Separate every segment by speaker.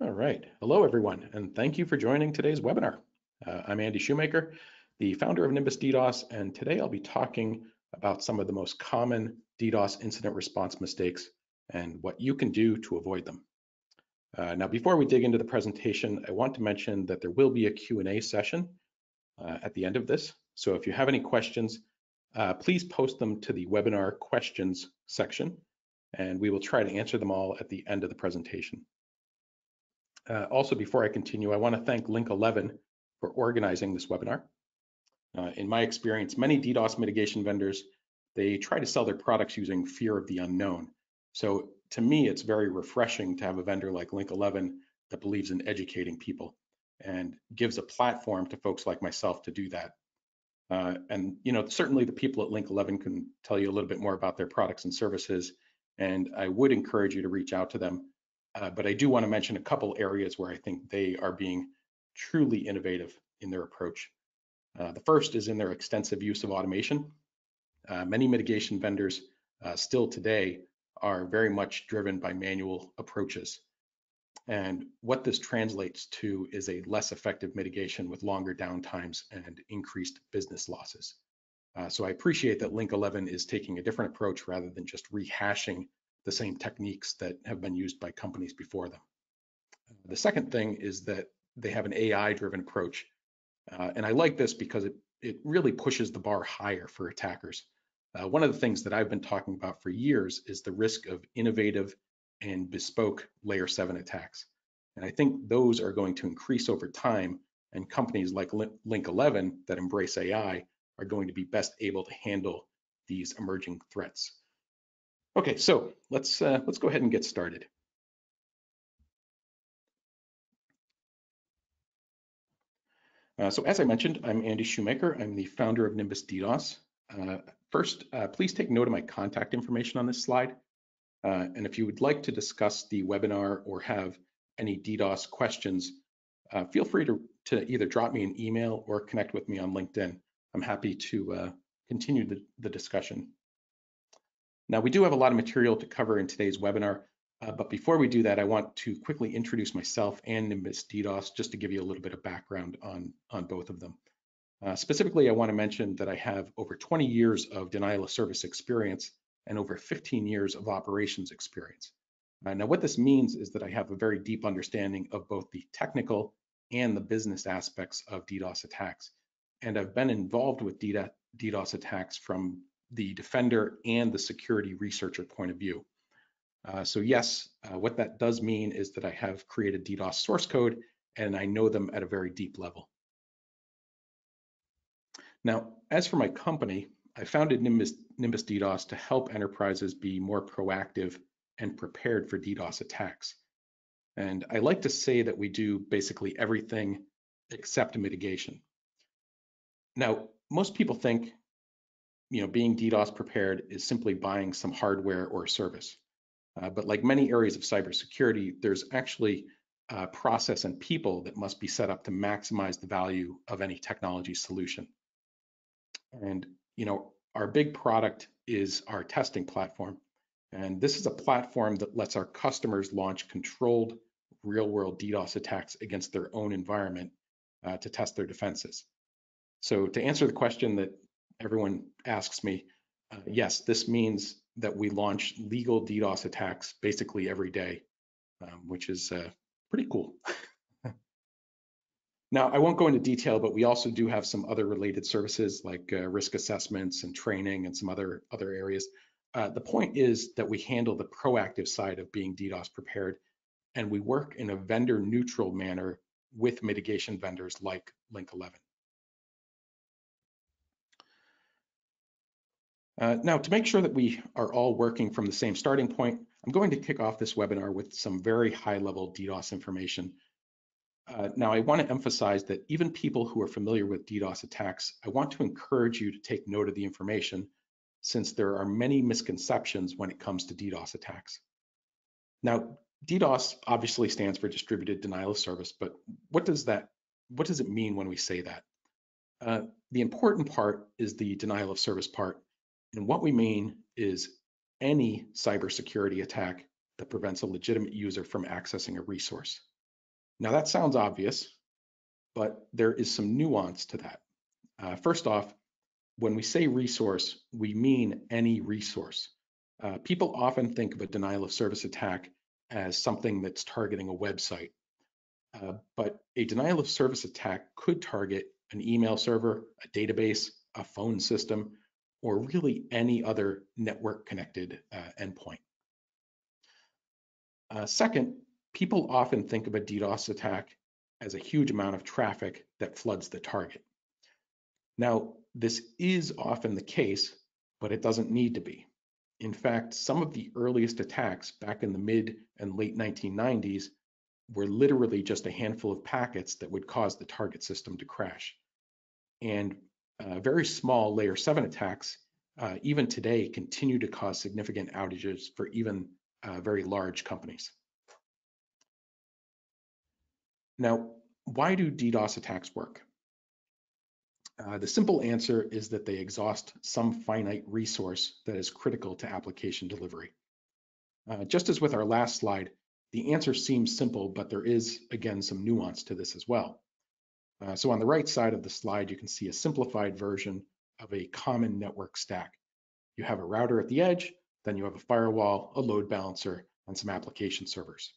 Speaker 1: All right. Hello, everyone, and thank you for joining today's webinar. Uh, I'm Andy Shoemaker, the founder of Nimbus DDoS, and today I'll be talking about some of the most common DDoS incident response mistakes and what you can do to avoid them. Uh, now, before we dig into the presentation, I want to mention that there will be a Q&A session uh, at the end of this. So if you have any questions, uh, please post them to the webinar questions section, and we will try to answer them all at the end of the presentation. Uh, also, before I continue, I want to thank Link 11 for organizing this webinar. Uh, in my experience, many DDoS mitigation vendors, they try to sell their products using fear of the unknown. So to me, it's very refreshing to have a vendor like Link 11 that believes in educating people and gives a platform to folks like myself to do that. Uh, and you know, certainly the people at Link 11 can tell you a little bit more about their products and services. And I would encourage you to reach out to them uh, but I do want to mention a couple areas where I think they are being truly innovative in their approach. Uh, the first is in their extensive use of automation. Uh, many mitigation vendors uh, still today are very much driven by manual approaches. And what this translates to is a less effective mitigation with longer downtimes and increased business losses. Uh, so I appreciate that Link 11 is taking a different approach rather than just rehashing the same techniques that have been used by companies before them. The second thing is that they have an AI driven approach. Uh, and I like this because it, it really pushes the bar higher for attackers. Uh, one of the things that I've been talking about for years is the risk of innovative and bespoke layer seven attacks. And I think those are going to increase over time and companies like Link 11 that embrace AI are going to be best able to handle these emerging threats. Okay, so let's uh, let's go ahead and get started. Uh, so as I mentioned, I'm Andy Shoemaker. I'm the founder of Nimbus DDoS. Uh, first, uh, please take note of my contact information on this slide. Uh, and if you would like to discuss the webinar or have any DDoS questions, uh, feel free to, to either drop me an email or connect with me on LinkedIn. I'm happy to continue the, the discussion. Now, we do have a lot of material to cover in today's webinar, uh, but before we do that, I want to quickly introduce myself and Nimbus DDoS just to give you a little bit of background on, on both of them. Uh, specifically, I want to mention that I have over 20 years of denial of service experience and over 15 years of operations experience. Uh, now, what this means is that I have a very deep understanding of both the technical and the business aspects of DDoS attacks. And I've been involved with DDoS attacks from the defender and the security researcher point of view. Uh, so yes, uh, what that does mean is that I have created DDoS source code and I know them at a very deep level. Now, as for my company, I founded Nimbus, Nimbus DDoS to help enterprises be more proactive and prepared for DDoS attacks. And I like to say that we do basically everything except mitigation. Now, most people think you know, being DDoS prepared is simply buying some hardware or service. Uh, but like many areas of cybersecurity, there's actually a process and people that must be set up to maximize the value of any technology solution. And you know, our big product is our testing platform. And this is a platform that lets our customers launch controlled real-world DDoS attacks against their own environment uh, to test their defenses. So to answer the question that everyone asks me, uh, yes, this means that we launch legal DDoS attacks basically every day, um, which is uh, pretty cool. now, I won't go into detail, but we also do have some other related services like uh, risk assessments and training and some other, other areas. Uh, the point is that we handle the proactive side of being DDoS prepared, and we work in a vendor neutral manner with mitigation vendors like Link 11. Uh, now, to make sure that we are all working from the same starting point, I'm going to kick off this webinar with some very high-level DDoS information. Uh, now, I want to emphasize that even people who are familiar with DDoS attacks, I want to encourage you to take note of the information since there are many misconceptions when it comes to DDoS attacks. Now, DDoS obviously stands for distributed denial of service, but what does that, what does it mean when we say that? Uh, the important part is the denial of service part, and what we mean is any cybersecurity attack that prevents a legitimate user from accessing a resource. Now that sounds obvious, but there is some nuance to that. Uh, first off, when we say resource, we mean any resource. Uh, people often think of a denial of service attack as something that's targeting a website, uh, but a denial of service attack could target an email server, a database, a phone system, or really any other network connected uh, endpoint. Uh, second, people often think of a DDoS attack as a huge amount of traffic that floods the target. Now, this is often the case, but it doesn't need to be. In fact, some of the earliest attacks back in the mid and late 1990s were literally just a handful of packets that would cause the target system to crash. And uh, very small layer 7 attacks, uh, even today, continue to cause significant outages for even uh, very large companies. Now, why do DDoS attacks work? Uh, the simple answer is that they exhaust some finite resource that is critical to application delivery. Uh, just as with our last slide, the answer seems simple, but there is, again, some nuance to this as well. Uh, so on the right side of the slide, you can see a simplified version of a common network stack. You have a router at the edge, then you have a firewall, a load balancer, and some application servers.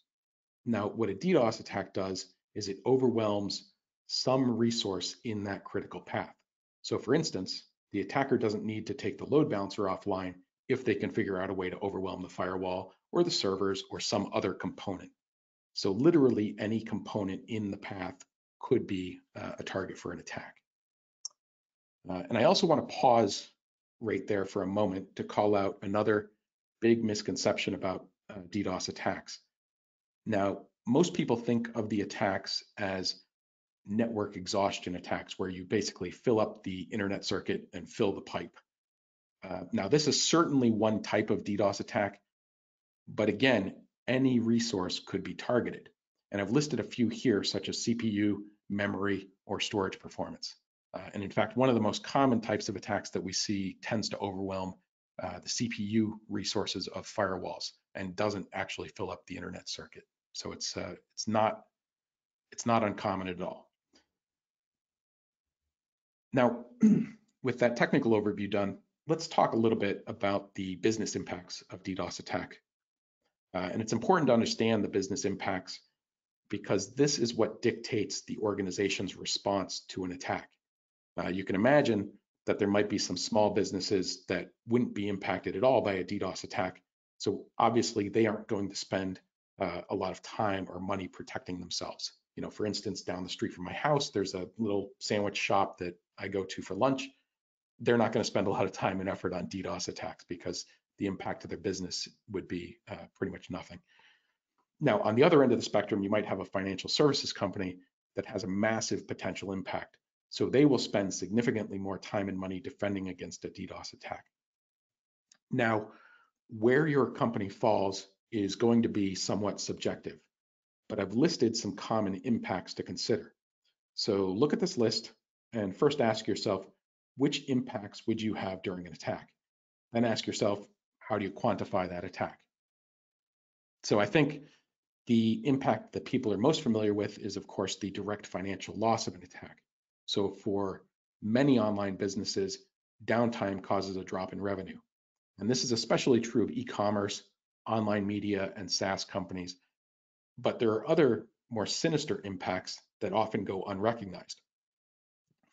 Speaker 1: Now, what a DDoS attack does is it overwhelms some resource in that critical path. So for instance, the attacker doesn't need to take the load balancer offline if they can figure out a way to overwhelm the firewall or the servers or some other component. So literally any component in the path could be uh, a target for an attack. Uh, and I also want to pause right there for a moment to call out another big misconception about uh, DDoS attacks. Now, most people think of the attacks as network exhaustion attacks where you basically fill up the internet circuit and fill the pipe. Uh, now, this is certainly one type of DDoS attack, but again, any resource could be targeted. And I've listed a few here, such as CPU, memory, or storage performance. Uh, and in fact, one of the most common types of attacks that we see tends to overwhelm uh, the CPU resources of firewalls and doesn't actually fill up the internet circuit. So it's uh, it's not it's not uncommon at all. Now, with that technical overview done, let's talk a little bit about the business impacts of DDoS attack. Uh, and it's important to understand the business impacts because this is what dictates the organization's response to an attack. Uh, you can imagine that there might be some small businesses that wouldn't be impacted at all by a DDoS attack. So obviously they aren't going to spend uh, a lot of time or money protecting themselves. You know, for instance, down the street from my house, there's a little sandwich shop that I go to for lunch, they're not going to spend a lot of time and effort on DDoS attacks because the impact to their business would be uh, pretty much nothing. Now, on the other end of the spectrum, you might have a financial services company that has a massive potential impact. So they will spend significantly more time and money defending against a DDoS attack. Now, where your company falls is going to be somewhat subjective, but I've listed some common impacts to consider. So look at this list and first ask yourself, which impacts would you have during an attack? Then ask yourself, how do you quantify that attack? So I think the impact that people are most familiar with is, of course, the direct financial loss of an attack. So for many online businesses, downtime causes a drop in revenue. And this is especially true of e-commerce, online media, and SaaS companies. But there are other more sinister impacts that often go unrecognized.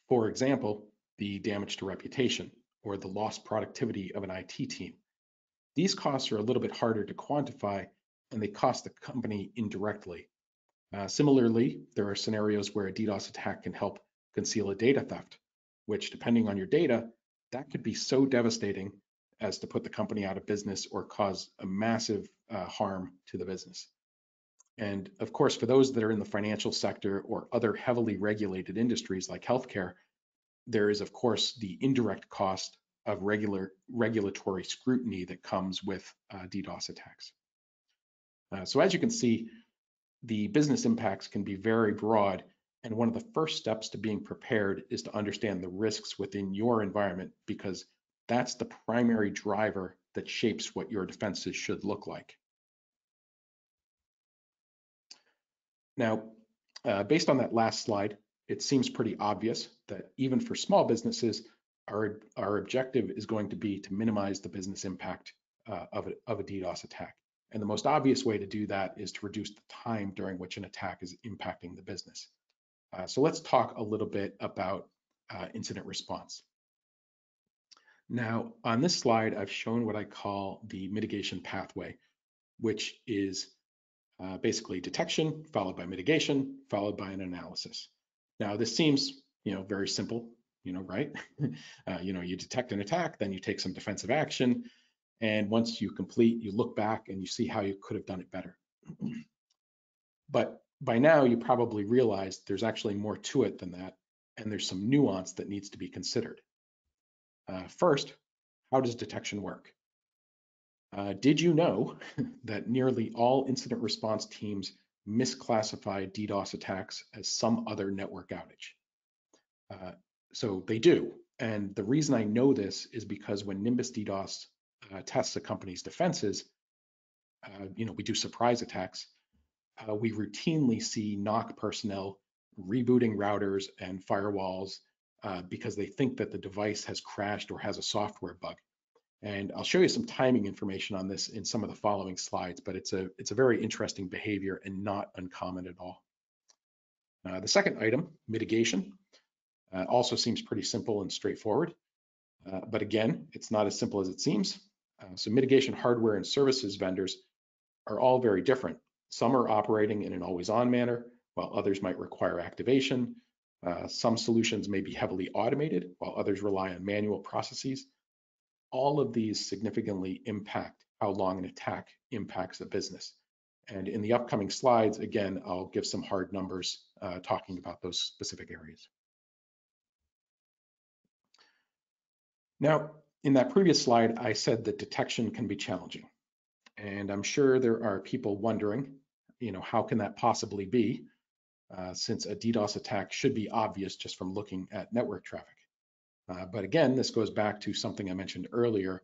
Speaker 1: For example, the damage to reputation or the lost productivity of an IT team. These costs are a little bit harder to quantify and they cost the company indirectly. Uh, similarly, there are scenarios where a DDoS attack can help conceal a data theft, which depending on your data, that could be so devastating as to put the company out of business or cause a massive uh, harm to the business. And of course, for those that are in the financial sector or other heavily regulated industries like healthcare, there is of course the indirect cost of regular regulatory scrutiny that comes with uh, DDoS attacks. Uh, so as you can see, the business impacts can be very broad. And one of the first steps to being prepared is to understand the risks within your environment because that's the primary driver that shapes what your defenses should look like. Now, uh, based on that last slide, it seems pretty obvious that even for small businesses, our, our objective is going to be to minimize the business impact uh, of, a, of a DDoS attack. And the most obvious way to do that is to reduce the time during which an attack is impacting the business. Uh, so let's talk a little bit about uh, incident response. Now, on this slide, I've shown what I call the mitigation pathway, which is uh, basically detection followed by mitigation followed by an analysis. Now, this seems, you know, very simple, you know, right? uh, you know, you detect an attack, then you take some defensive action, and once you complete, you look back and you see how you could have done it better. but by now, you probably realize there's actually more to it than that, and there's some nuance that needs to be considered. Uh, first, how does detection work? Uh, did you know that nearly all incident response teams misclassify DDoS attacks as some other network outage? Uh, so they do. And the reason I know this is because when Nimbus DDoS uh, tests a company's defenses, uh, you know, we do surprise attacks. Uh, we routinely see NOC personnel rebooting routers and firewalls uh, because they think that the device has crashed or has a software bug. And I'll show you some timing information on this in some of the following slides, but it's a, it's a very interesting behavior and not uncommon at all. Uh, the second item, mitigation, uh, also seems pretty simple and straightforward. Uh, but again, it's not as simple as it seems. Uh, so mitigation hardware and services vendors are all very different. Some are operating in an always on manner, while others might require activation. Uh, some solutions may be heavily automated, while others rely on manual processes all of these significantly impact how long an attack impacts a business. And in the upcoming slides, again, I'll give some hard numbers uh, talking about those specific areas. Now, in that previous slide, I said that detection can be challenging. And I'm sure there are people wondering, you know, how can that possibly be? Uh, since a DDoS attack should be obvious just from looking at network traffic. Uh, but again, this goes back to something I mentioned earlier,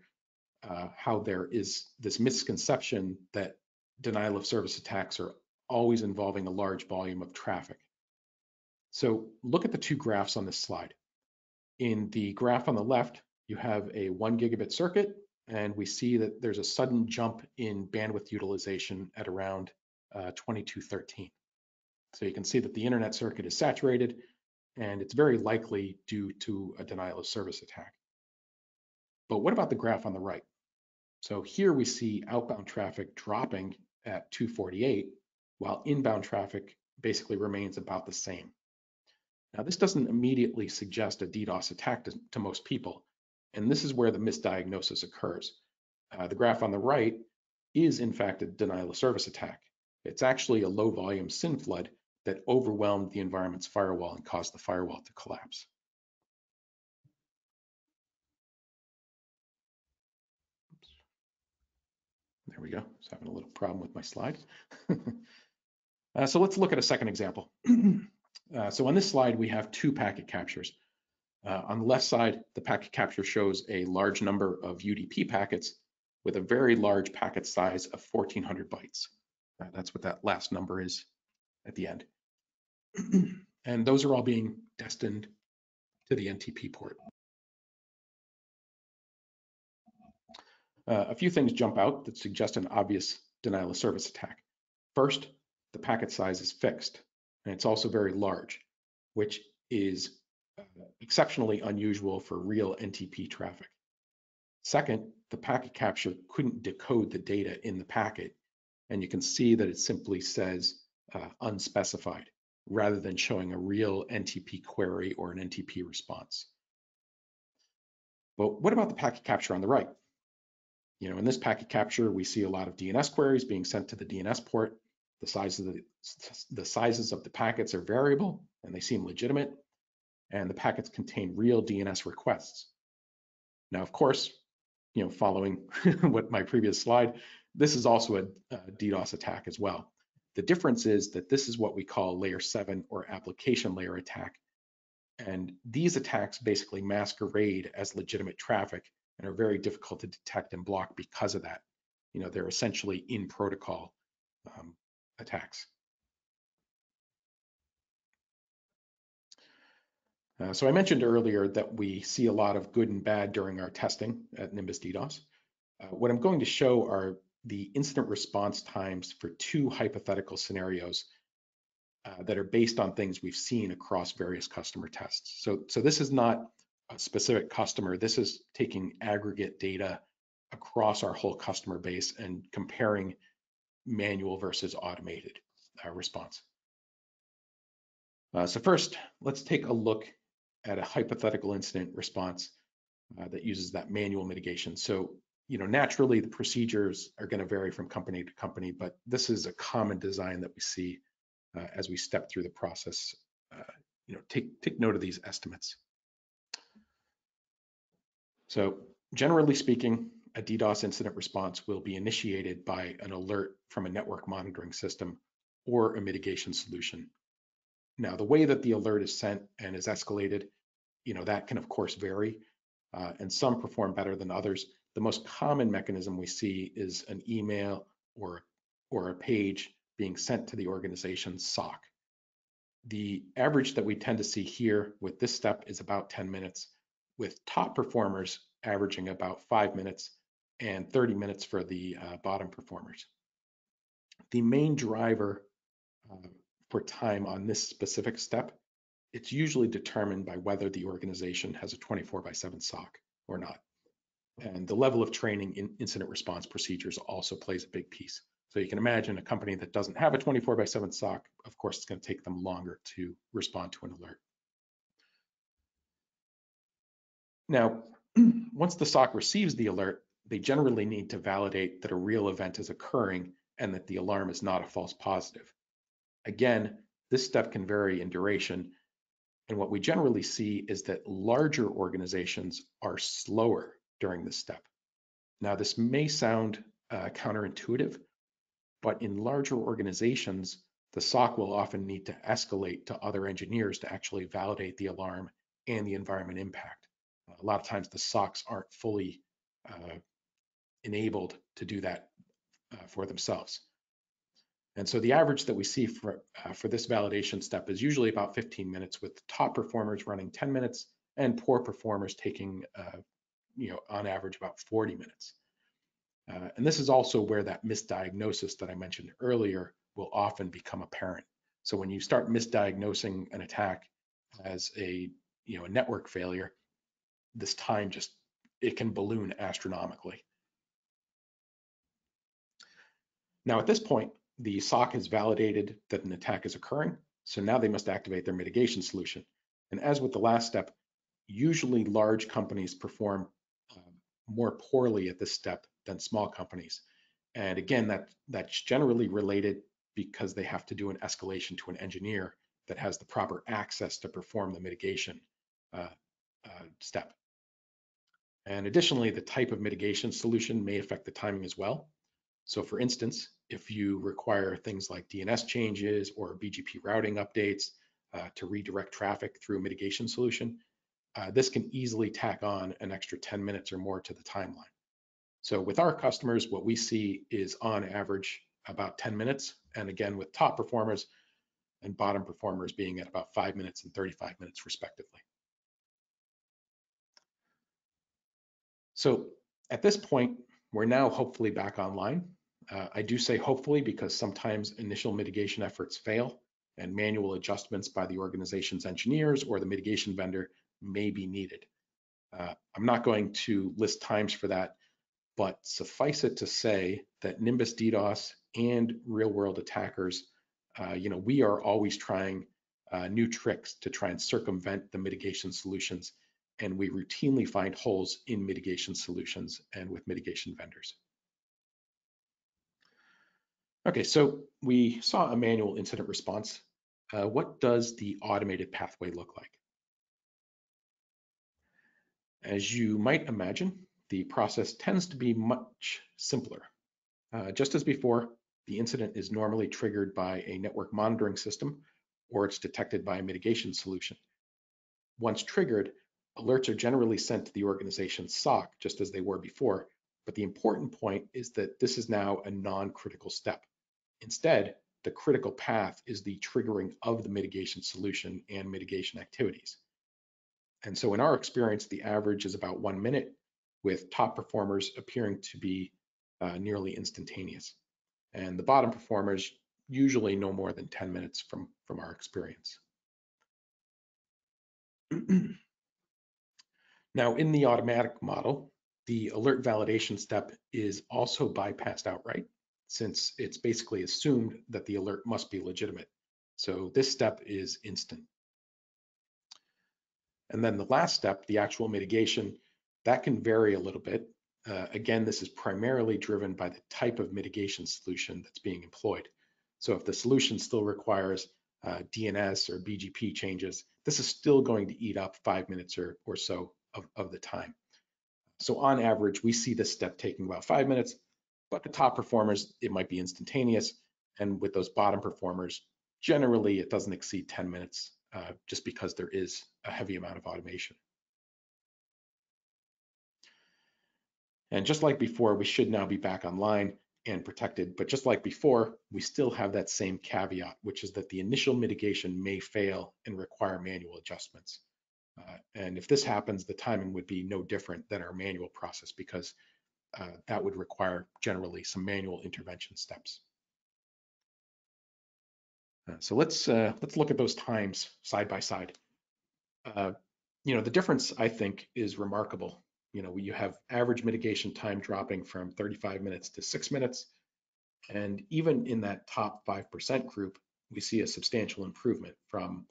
Speaker 1: uh, how there is this misconception that denial of service attacks are always involving a large volume of traffic. So look at the two graphs on this slide. In the graph on the left, you have a one gigabit circuit, and we see that there's a sudden jump in bandwidth utilization at around uh, 2213. So you can see that the internet circuit is saturated and it's very likely due to a denial of service attack. But what about the graph on the right? So here we see outbound traffic dropping at 248, while inbound traffic basically remains about the same. Now, this doesn't immediately suggest a DDoS attack to, to most people, and this is where the misdiagnosis occurs. Uh, the graph on the right is in fact a denial of service attack. It's actually a low volume SYN flood that overwhelmed the environment's firewall and caused the firewall to collapse. Oops. There we go. I was having a little problem with my slide. uh, so let's look at a second example. uh, so on this slide, we have two packet captures. Uh, on the left side, the packet capture shows a large number of UDP packets with a very large packet size of 1400 bytes. Uh, that's what that last number is at the end. and those are all being destined to the NTP port. Uh, a few things jump out that suggest an obvious denial of service attack. First, the packet size is fixed, and it's also very large, which is exceptionally unusual for real NTP traffic. Second, the packet capture couldn't decode the data in the packet, and you can see that it simply says uh, unspecified rather than showing a real NTP query or an NTP response. But what about the packet capture on the right? You know, in this packet capture, we see a lot of DNS queries being sent to the DNS port. The size of the, the sizes of the packets are variable and they seem legitimate. And the packets contain real DNS requests. Now, of course, you know, following what my previous slide, this is also a, a DDoS attack as well. The difference is that this is what we call layer seven or application layer attack. And these attacks basically masquerade as legitimate traffic and are very difficult to detect and block because of that. You know, they're essentially in protocol um, attacks. Uh, so I mentioned earlier that we see a lot of good and bad during our testing at Nimbus DDoS. Uh, what I'm going to show are the incident response times for two hypothetical scenarios uh, that are based on things we've seen across various customer tests. So, so this is not a specific customer. This is taking aggregate data across our whole customer base and comparing manual versus automated uh, response. Uh, so first, let's take a look at a hypothetical incident response uh, that uses that manual mitigation. So, you know, naturally the procedures are going to vary from company to company, but this is a common design that we see uh, as we step through the process. Uh, you know, take take note of these estimates. So, generally speaking, a DDoS incident response will be initiated by an alert from a network monitoring system or a mitigation solution. Now, the way that the alert is sent and is escalated, you know, that can of course vary, uh, and some perform better than others. The most common mechanism we see is an email or, or a page being sent to the organization's SOC. The average that we tend to see here with this step is about 10 minutes, with top performers averaging about five minutes and 30 minutes for the uh, bottom performers. The main driver uh, for time on this specific step, it's usually determined by whether the organization has a 24 by 7 SOC or not. And the level of training in incident response procedures also plays a big piece. So you can imagine a company that doesn't have a 24 by 7 SOC, of course, it's going to take them longer to respond to an alert. Now, once the SOC receives the alert, they generally need to validate that a real event is occurring and that the alarm is not a false positive. Again, this step can vary in duration. And what we generally see is that larger organizations are slower during this step. Now, this may sound uh, counterintuitive, but in larger organizations, the SOC will often need to escalate to other engineers to actually validate the alarm and the environment impact. A lot of times the SOCs aren't fully uh, enabled to do that uh, for themselves. And so the average that we see for, uh, for this validation step is usually about 15 minutes with top performers running 10 minutes and poor performers taking, uh, you know, on average about 40 minutes. Uh, and this is also where that misdiagnosis that I mentioned earlier will often become apparent. So when you start misdiagnosing an attack as a, you know, a network failure, this time just, it can balloon astronomically. Now at this point, the SOC has validated that an attack is occurring, so now they must activate their mitigation solution. And as with the last step, usually large companies perform uh, more poorly at this step than small companies. And again, that, that's generally related because they have to do an escalation to an engineer that has the proper access to perform the mitigation uh, uh, step. And additionally, the type of mitigation solution may affect the timing as well. So for instance, if you require things like DNS changes or BGP routing updates uh, to redirect traffic through a mitigation solution, uh, this can easily tack on an extra 10 minutes or more to the timeline. So with our customers, what we see is on average about 10 minutes. And again, with top performers and bottom performers being at about five minutes and 35 minutes respectively. So at this point, we're now hopefully back online uh, I do say hopefully because sometimes initial mitigation efforts fail and manual adjustments by the organization's engineers or the mitigation vendor may be needed. Uh, I'm not going to list times for that, but suffice it to say that Nimbus DDoS and real world attackers, uh, you know, we are always trying uh, new tricks to try and circumvent the mitigation solutions. And we routinely find holes in mitigation solutions and with mitigation vendors. Okay, so we saw a manual incident response. Uh, what does the automated pathway look like? As you might imagine, the process tends to be much simpler. Uh, just as before, the incident is normally triggered by a network monitoring system or it's detected by a mitigation solution. Once triggered, alerts are generally sent to the organization's SOC just as they were before, but the important point is that this is now a non-critical step. Instead, the critical path is the triggering of the mitigation solution and mitigation activities. And so in our experience, the average is about one minute with top performers appearing to be uh, nearly instantaneous. And the bottom performers usually no more than 10 minutes from, from our experience. now in the automatic model, the alert validation step is also bypassed outright since it's basically assumed that the alert must be legitimate. So this step is instant. And then the last step, the actual mitigation, that can vary a little bit. Uh, again, this is primarily driven by the type of mitigation solution that's being employed. So if the solution still requires uh, DNS or BGP changes, this is still going to eat up five minutes or, or so of, of the time. So on average, we see this step taking about five minutes, but the top performers, it might be instantaneous. And with those bottom performers, generally it doesn't exceed 10 minutes uh, just because there is a heavy amount of automation. And just like before, we should now be back online and protected. But just like before, we still have that same caveat, which is that the initial mitigation may fail and require manual adjustments. Uh, and if this happens, the timing would be no different than our manual process because uh, that would require generally some manual intervention steps. Uh, so let's uh, let's look at those times side by side. Uh, you know, the difference I think is remarkable. You know, you have average mitigation time dropping from 35 minutes to six minutes, and even in that top five percent group, we see a substantial improvement from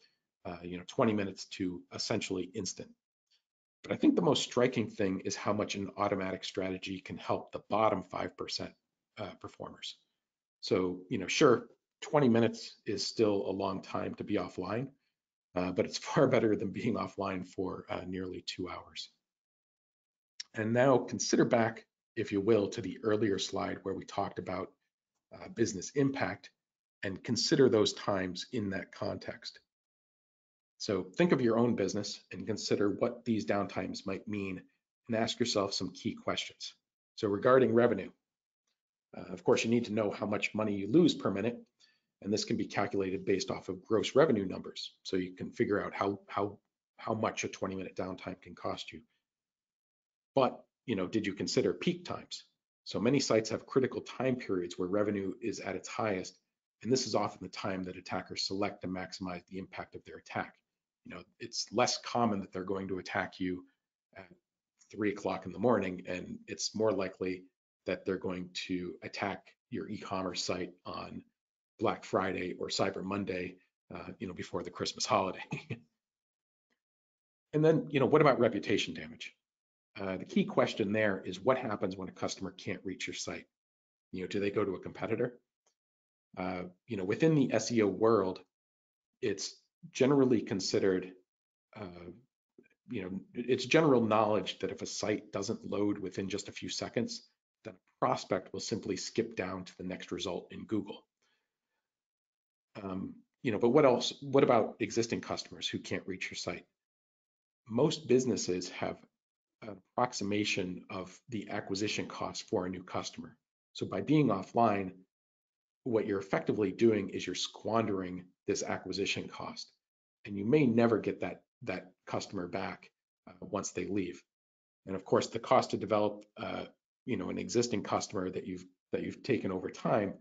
Speaker 1: uh, you know 20 minutes to essentially instant. But I think the most striking thing is how much an automatic strategy can help the bottom 5% uh, performers. So, you know, sure, 20 minutes is still a long time to be offline, uh, but it's far better than being offline for uh, nearly two hours. And now consider back, if you will, to the earlier slide where we talked about uh, business impact and consider those times in that context. So think of your own business and consider what these downtimes might mean and ask yourself some key questions. So regarding revenue, uh, of course, you need to know how much money you lose per minute and this can be calculated based off of gross revenue numbers. So you can figure out how, how, how much a 20 minute downtime can cost you. But, you know, did you consider peak times? So many sites have critical time periods where revenue is at its highest, and this is often the time that attackers select to maximize the impact of their attack. You know, it's less common that they're going to attack you at three o'clock in the morning, and it's more likely that they're going to attack your e-commerce site on Black Friday or Cyber Monday, uh, you know, before the Christmas holiday. and then, you know, what about reputation damage? Uh, the key question there is what happens when a customer can't reach your site? You know, do they go to a competitor? Uh, you know, within the SEO world, it's generally considered, uh, you know, it's general knowledge that if a site doesn't load within just a few seconds, then a prospect will simply skip down to the next result in Google. Um, you know, but what else? What about existing customers who can't reach your site? Most businesses have an approximation of the acquisition cost for a new customer. So by being offline, what you're effectively doing is you're squandering this acquisition cost, and you may never get that that customer back uh, once they leave. And of course, the cost to develop, uh, you know, an existing customer that you've that you've taken over time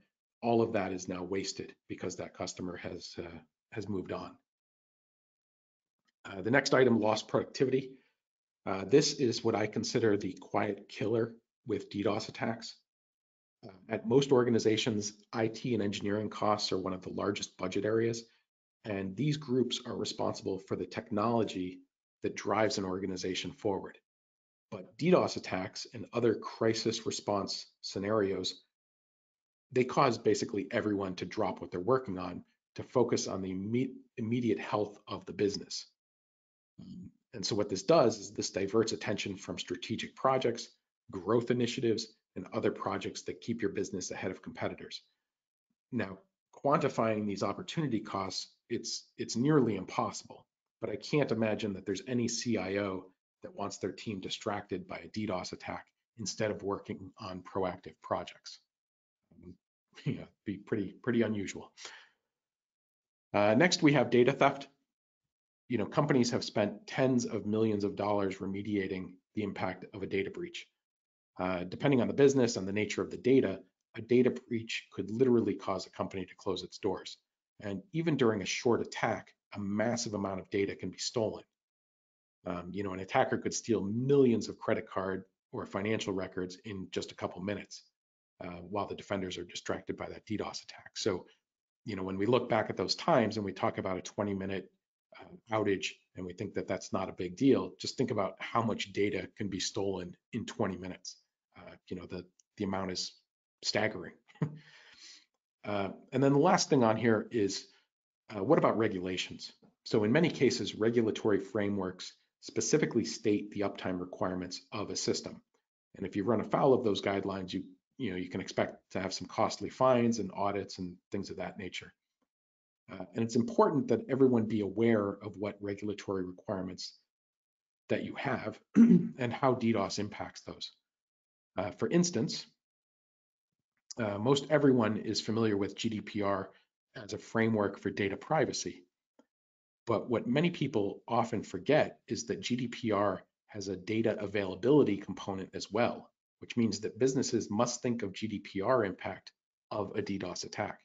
Speaker 1: all of that is now wasted because that customer has uh, has moved on. Uh, the next item, lost productivity. Uh, this is what I consider the quiet killer with DDoS attacks. Uh, at most organizations, IT and engineering costs are one of the largest budget areas, and these groups are responsible for the technology that drives an organization forward. But DDoS attacks and other crisis response scenarios they cause basically everyone to drop what they're working on to focus on the immediate health of the business. And so what this does is this diverts attention from strategic projects, growth initiatives, and other projects that keep your business ahead of competitors. Now, quantifying these opportunity costs, it's, it's nearly impossible, but I can't imagine that there's any CIO that wants their team distracted by a DDoS attack instead of working on proactive projects. yeah, be pretty, pretty unusual. Uh, next, we have data theft. you know, companies have spent tens of millions of dollars remediating the impact of a data breach. Uh, depending on the business and the nature of the data, a data breach could literally cause a company to close its doors. And even during a short attack, a massive amount of data can be stolen. Um, you know, an attacker could steal millions of credit card or financial records in just a couple minutes uh, while the defenders are distracted by that DDoS attack. So, you know, when we look back at those times and we talk about a 20 minute uh, outage and we think that that's not a big deal, just think about how much data can be stolen in 20 minutes. Uh, you know, the, the amount is staggering. Uh, and then the last thing on here is, uh, what about regulations? So in many cases, regulatory frameworks specifically state the uptime requirements of a system. And if you run afoul of those guidelines, you you know you can expect to have some costly fines and audits and things of that nature. Uh, and it's important that everyone be aware of what regulatory requirements that you have and how DDoS impacts those. Uh, for instance, uh, most everyone is familiar with GDPR as a framework for data privacy. But what many people often forget is that GDPR has a data availability component as well, which means that businesses must think of GDPR impact of a DDoS attack.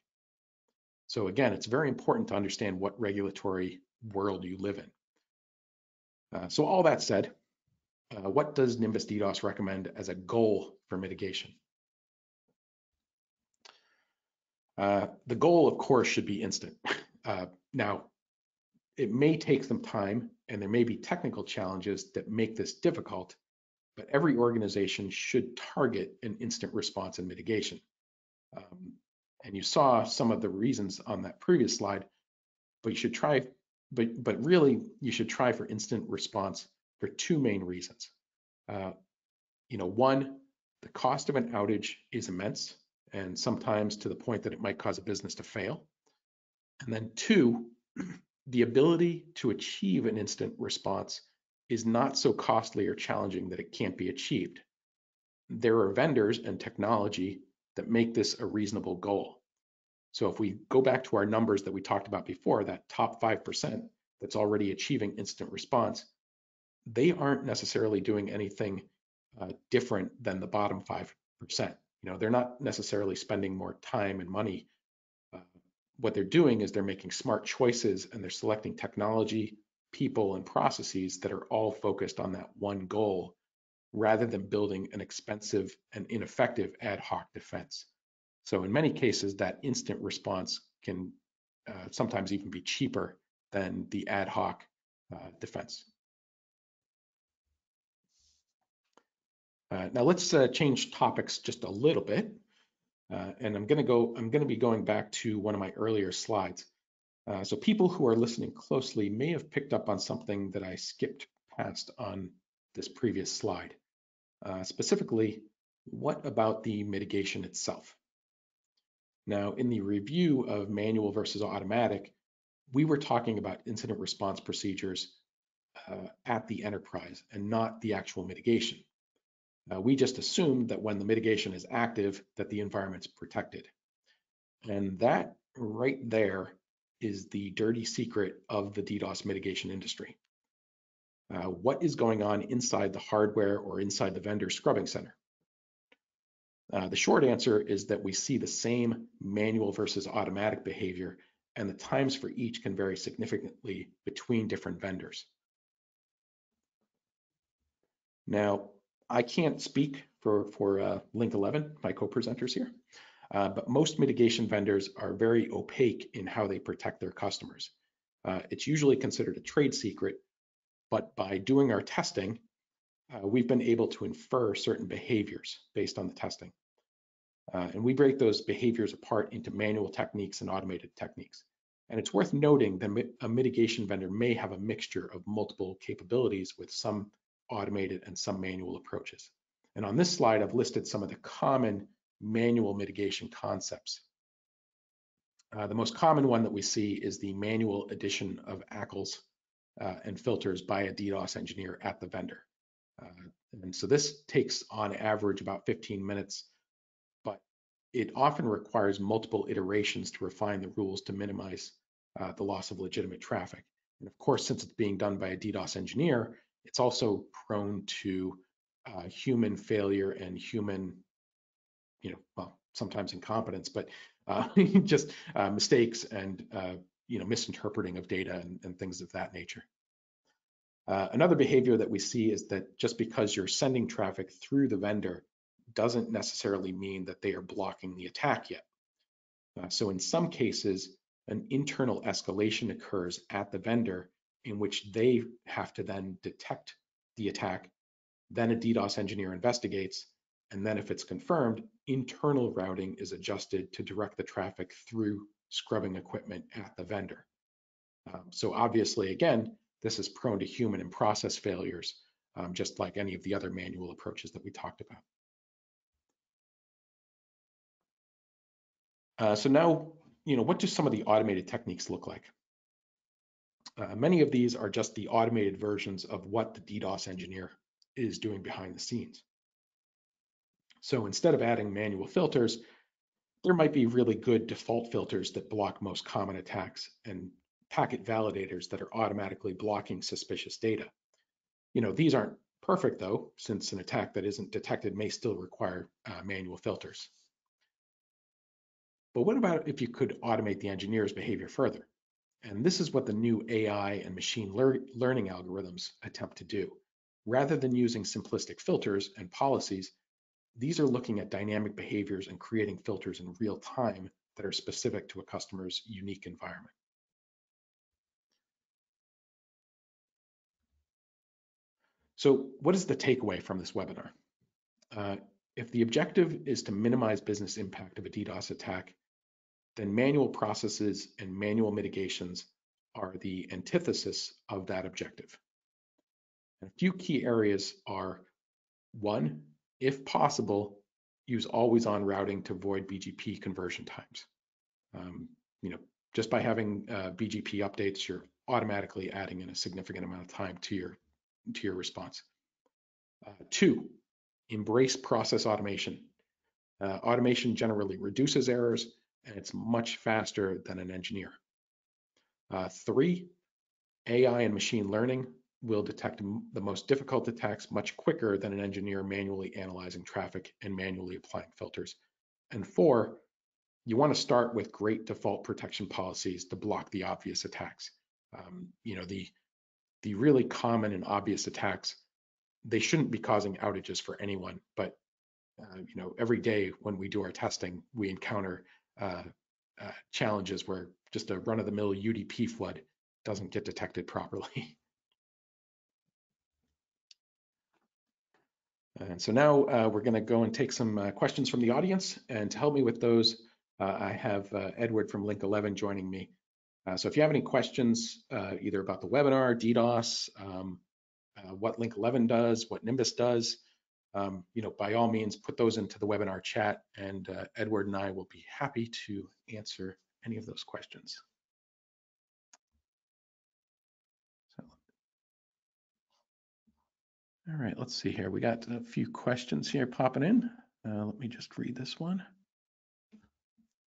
Speaker 1: So again, it's very important to understand what regulatory world you live in. Uh, so all that said, uh, what does Nimbus DDoS recommend as a goal for mitigation? Uh, the goal, of course, should be instant. Uh, now, it may take some time and there may be technical challenges that make this difficult, but every organization should target an instant response and mitigation. Um, and you saw some of the reasons on that previous slide, but you should try, but, but really you should try for instant response for two main reasons. Uh, you know, one, the cost of an outage is immense and sometimes to the point that it might cause a business to fail. And then two, the ability to achieve an instant response is not so costly or challenging that it can't be achieved. There are vendors and technology that make this a reasonable goal. So if we go back to our numbers that we talked about before, that top 5% that's already achieving instant response, they aren't necessarily doing anything uh, different than the bottom 5%. You know, they're not necessarily spending more time and money what they're doing is they're making smart choices and they're selecting technology, people, and processes that are all focused on that one goal rather than building an expensive and ineffective ad hoc defense. So in many cases, that instant response can uh, sometimes even be cheaper than the ad hoc uh, defense. Uh, now let's uh, change topics just a little bit. Uh, and I'm going to go, I'm going to be going back to one of my earlier slides. Uh, so people who are listening closely may have picked up on something that I skipped past on this previous slide. Uh, specifically, what about the mitigation itself? Now, in the review of manual versus automatic, we were talking about incident response procedures uh, at the enterprise and not the actual mitigation. Uh, we just assume that when the mitigation is active, that the environment's protected. And that right there is the dirty secret of the DDoS mitigation industry. Uh, what is going on inside the hardware or inside the vendor scrubbing center? Uh, the short answer is that we see the same manual versus automatic behavior and the times for each can vary significantly between different vendors. Now, I can't speak for, for uh, Link 11, my co-presenters here, uh, but most mitigation vendors are very opaque in how they protect their customers. Uh, it's usually considered a trade secret, but by doing our testing, uh, we've been able to infer certain behaviors based on the testing. Uh, and we break those behaviors apart into manual techniques and automated techniques. And it's worth noting that a mitigation vendor may have a mixture of multiple capabilities with some automated and some manual approaches. And on this slide, I've listed some of the common manual mitigation concepts. Uh, the most common one that we see is the manual addition of ACLs uh, and filters by a DDoS engineer at the vendor. Uh, and so this takes on average about 15 minutes, but it often requires multiple iterations to refine the rules to minimize uh, the loss of legitimate traffic. And of course, since it's being done by a DDoS engineer, it's also prone to uh, human failure and human, you know, well, sometimes incompetence, but uh, just uh, mistakes and, uh, you know, misinterpreting of data and, and things of that nature. Uh, another behavior that we see is that just because you're sending traffic through the vendor doesn't necessarily mean that they are blocking the attack yet. Uh, so in some cases, an internal escalation occurs at the vendor in which they have to then detect the attack. Then a DDoS engineer investigates. And then if it's confirmed, internal routing is adjusted to direct the traffic through scrubbing equipment at the vendor. Um, so obviously, again, this is prone to human and process failures, um, just like any of the other manual approaches that we talked about. Uh, so now, you know, what do some of the automated techniques look like? Uh, many of these are just the automated versions of what the DDoS engineer is doing behind the scenes. So instead of adding manual filters, there might be really good default filters that block most common attacks and packet validators that are automatically blocking suspicious data. You know, these aren't perfect though, since an attack that isn't detected may still require uh, manual filters. But what about if you could automate the engineer's behavior further? And this is what the new AI and machine lear learning algorithms attempt to do. Rather than using simplistic filters and policies, these are looking at dynamic behaviors and creating filters in real time that are specific to a customer's unique environment. So what is the takeaway from this webinar? Uh, if the objective is to minimize business impact of a DDoS attack, then manual processes and manual mitigations are the antithesis of that objective. And a few key areas are one, if possible, use always on routing to avoid BGP conversion times. Um, you know, just by having uh, BGP updates, you're automatically adding in a significant amount of time to your to your response. Uh, two, embrace process automation. Uh, automation generally reduces errors and it's much faster than an engineer. Uh, three, AI and machine learning will detect the most difficult attacks much quicker than an engineer manually analyzing traffic and manually applying filters. And four, you want to start with great default protection policies to block the obvious attacks. Um, you know, the, the really common and obvious attacks, they shouldn't be causing outages for anyone, but uh, you know, every day when we do our testing, we encounter uh, uh, challenges where just a run-of-the-mill UDP flood doesn't get detected properly. And so now uh, we're going to go and take some uh, questions from the audience. And to help me with those, uh, I have uh, Edward from Link 11 joining me. So if you have any questions, either about the webinar, DDoS, um, what Link 11 does, what Nimbus does, um, you know, by all means, put those into the webinar chat and uh, Edward and I will be happy to answer any of those questions. All right, let's see here. We got a few questions here popping in. Uh, let me just read this one.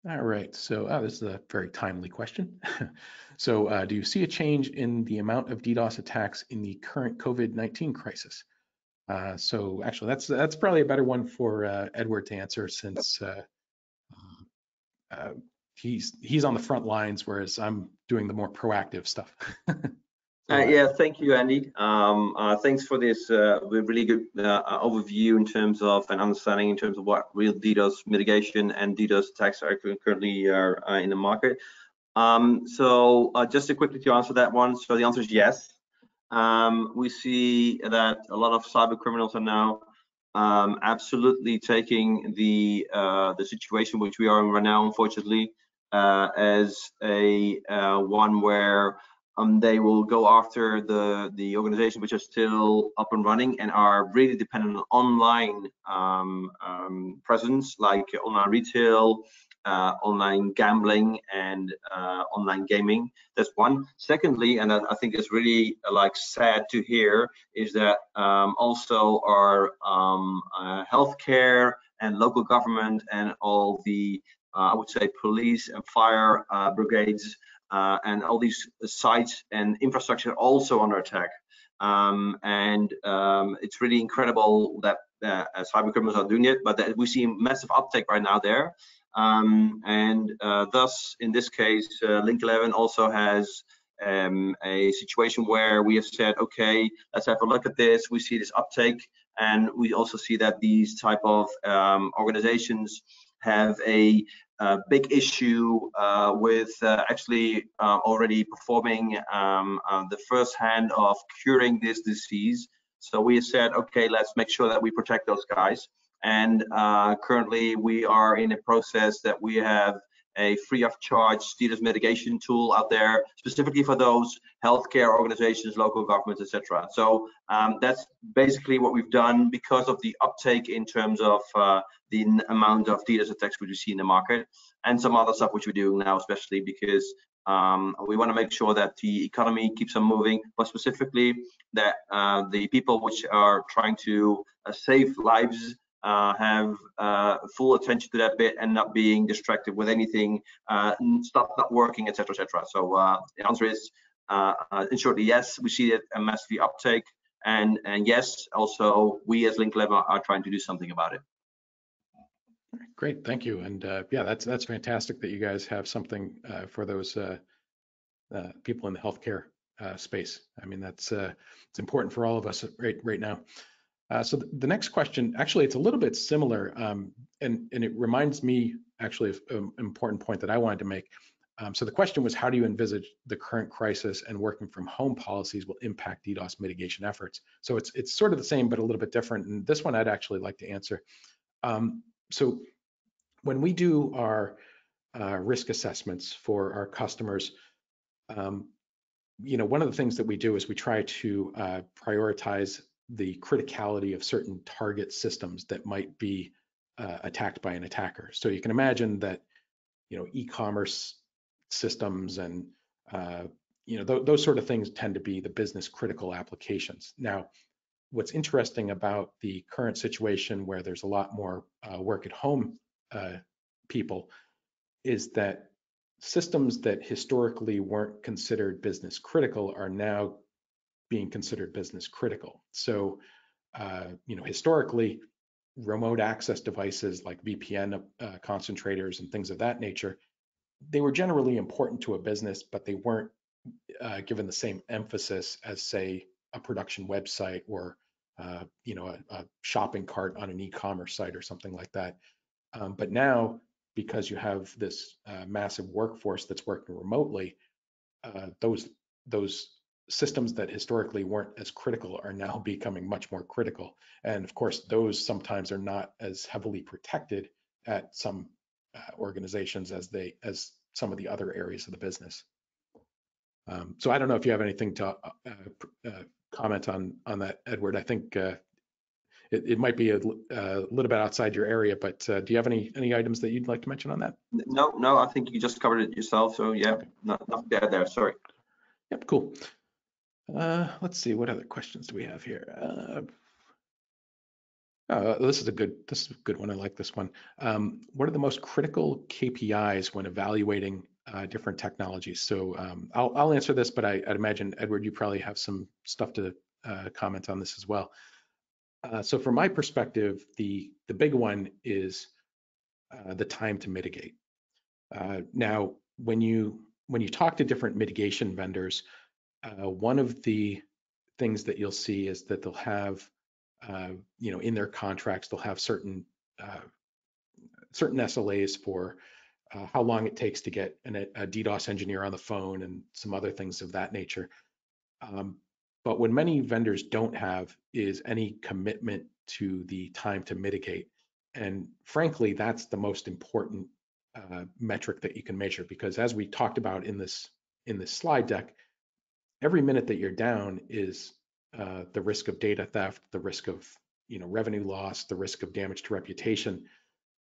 Speaker 1: All right, so oh, this is a very timely question. so uh, do you see a change in the amount of DDoS attacks in the current COVID-19 crisis? Uh, so actually, that's that's probably a better one for uh, Edward to answer since uh, uh, he's he's on the front lines, whereas I'm doing the more proactive stuff.
Speaker 2: Uh, yeah, thank you, Andy. Um, thanks for this really good overview in terms of an understanding in terms of what real DDoS mitigation and DDoS attacks are currently are in the market. Um, so just to quickly to answer that one, so the answer is yes um, we see that a lot of cyber criminals are now um, absolutely taking the uh, the situation which we are in right now, unfortunately, uh, as a uh, one where um, they will go after the the organization which are still up and running and are really dependent on online um, um, presence, like online retail, uh, online gambling and uh, online gaming. That's one. Secondly, and I, I, think it's really uh, like sad to hear, is that um, also our um, uh, healthcare and local government and all the I would say, police and fire brigades and all these sites and infrastructure also under attack. Um, and um, it's really incredible that uh, cyber criminals are doing it, but that we see massive uptake right now there. Um, and uh, thus, in this case, uh, Link 11 also has um, a situation where we have said, okay, let's have a look at this. We see this uptake, and we also see that these type of um, organizations have a, a big issue uh, with uh, actually uh, already performing um, uh, the first hand of curing this disease. So we said, okay, let's make sure that we protect those guys. And uh, currently, we are in a process that we have a free of charge DDoS mitigation tool out there specifically for those healthcare organizations, local governments, etc. So um, that's basically what we've done because of the uptake in terms of uh, the amount of DDoS attacks which we see in the market and some other stuff which we're doing now, especially because um, we want to make sure that the economy keeps on moving, but specifically that uh, the people which are trying to uh, save lives uh, have uh, full attention to that bit and not being distracted with anything, uh, stuff not working, etc., etc. So uh, the answer is, uh, uh, in short, yes, we see it a massive uptake, and and yes, also we as Link 11 are trying to do something about it.
Speaker 1: Great, thank you. And yeah, that's that's fantastic that you guys have something for those people in the healthcare space. I mean, that's it's important for all of us right right now. Uh, so the next question, actually, it's a little bit similar, um, and, and it reminds me actually of an important point that I wanted to make. Um, so the question was, how do you envisage the current crisis and working from home policies will impact DDoS mitigation efforts? So it's it's sort of the same, but a little bit different. And this one I'd actually like to answer. Um, so when we do our uh, risk assessments for our customers, um, you know, one of the things that we do is we try to uh, prioritize the criticality of certain target systems that might be uh, attacked by an attacker. So you can imagine that, you know, e-commerce systems and uh, you know th those sort of things tend to be the business critical applications. Now, what's interesting about the current situation where there's a lot more uh, work at home uh, people is that systems that historically weren't considered business critical are now being considered business critical. So, uh, you know, historically, remote access devices like VPN uh, concentrators and things of that nature, they were generally important to a business, but they weren't uh, given the same emphasis as, say, a production website or, uh, you know, a, a, shopping cart on an e-commerce site or something like that. Um, but now, because you have this uh, massive workforce that's working remotely, uh, those those systems that historically weren't as critical are now becoming much more critical. And of course, those sometimes are not as heavily protected at some uh, organizations as they as some of the other areas of the business. Um, so I don't know if you have anything to uh, uh, comment on on that, Edward. I think uh, it, it, might be a, a, little bit outside your area, but uh, do you have any any items that you'd like to mention on that?
Speaker 2: No, no, I think you just covered it yourself. So yeah, okay. not, nothing bad there. Sorry.
Speaker 1: Yep, cool. Uh, let's see, what other questions do we have here? Uh, uh, this is a good this is a good one. I like this one. Um, what are the most critical KPIs when evaluating uh, different technologies? So um, I'll, I'll answer this, but I, would imagine Edward, you probably have some stuff to uh, comment on this as well. Uh, so from my perspective, the the big one is uh, the time to mitigate. Uh, now, when you when you talk to different mitigation vendors, uh, one of the things that you'll see is that they'll have, uh, you know, in their contracts, they'll have certain uh, certain SLAs for uh, how long it takes to get an, a DDoS engineer on the phone and some other things of that nature. Um, but what many vendors don't have is any commitment to the time to mitigate. And frankly, that's the most important uh, metric that you can measure because as we talked about in this in this slide deck, every minute that you're down is uh, the risk of data theft, the risk of you know revenue loss, the risk of damage to reputation.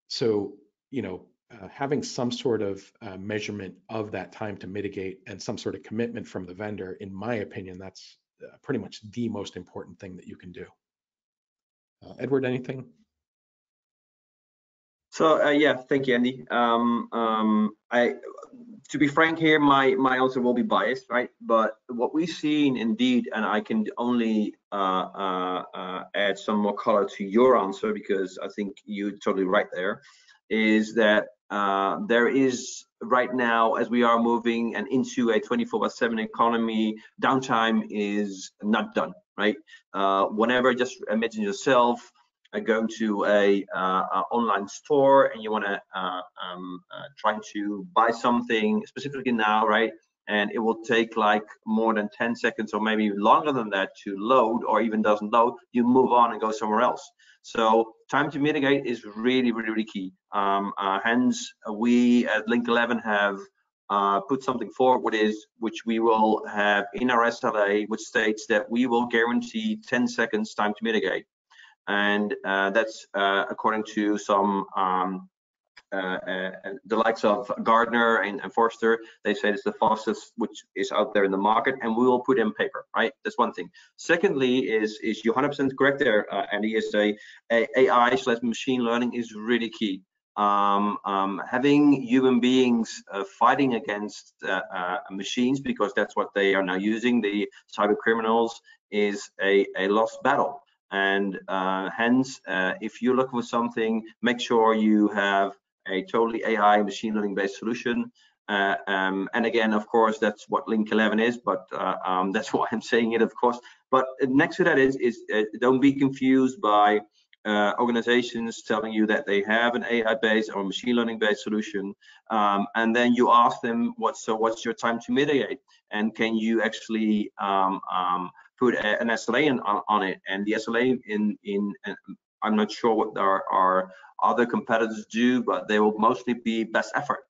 Speaker 1: So you know uh, having some sort of uh, measurement of that time to mitigate and some sort of commitment from the vendor, in my opinion, that's uh, pretty much the most important thing that you can do. Uh, Edward, anything?
Speaker 2: So uh, yeah, thank you, Andy. Um, um, I, to be frank here, my my answer will be biased, right? But what we've seen, indeed, and I can only uh, uh, uh, add some more color to your answer because I think you're totally right there, is that uh, there is right now, as we are moving and into a 24 by 7 economy, downtime is not done, right? Uh, whenever, just imagine yourself going to a, uh, online store and you want to uh, um, uh, try to buy something specifically now, right? And it will take like more than 10 seconds or maybe longer than that to load or even doesn't load, you move on and go somewhere else. So time to mitigate is really, really, really key. Um, hence, we at Link 11 have uh, put something forward, is which we will have in our SLA, which states that we will guarantee 10 seconds time to mitigate, and uh, that's uh, according to some um, uh, uh, the likes of Gartner and, and, Forrester, they say it's the fastest which is out there in the market, and we will put in paper, right? That's one thing. Secondly, is is you 100% correct there, Andy? Is a, a AI slash machine learning is really key. Um, um, having human beings uh, fighting against uh, uh, machines because that's what they are now using, the cyber criminals, is a, a lost battle. And uh, hence, if you're looking for something, make sure you have a totally AI machine learning based solution. Uh, um, and again, of course, that's what Link 11 is, but uh, um, that's why I'm saying it, of course. But next to that is, is uh, don't be confused by uh, organizations telling you that they have an AI-based or machine learning-based solution, um, and then you ask them, "What so? What's your time to mitigate? And can you actually um, um, put a, an SLA in, on, on, it?" And the SLA in in I'm not sure what our, our other competitors do, but they will mostly be best effort.